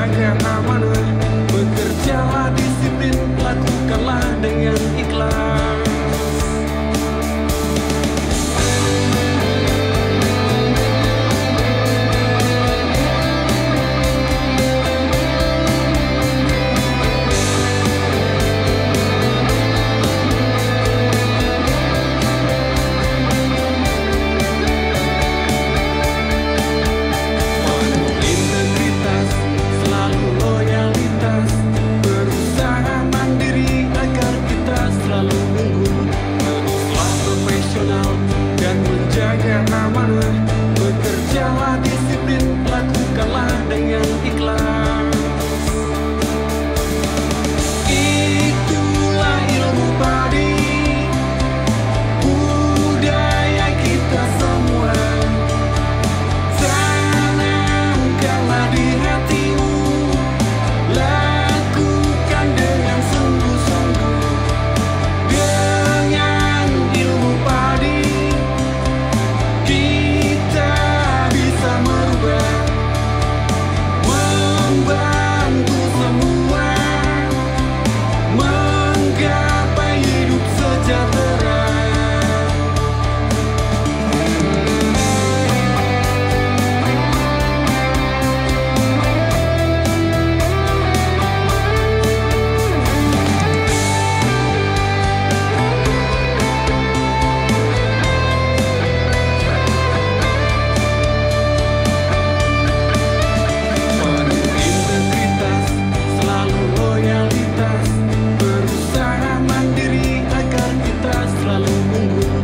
I cannot run. nyaman Bekerja lagi hallelujah.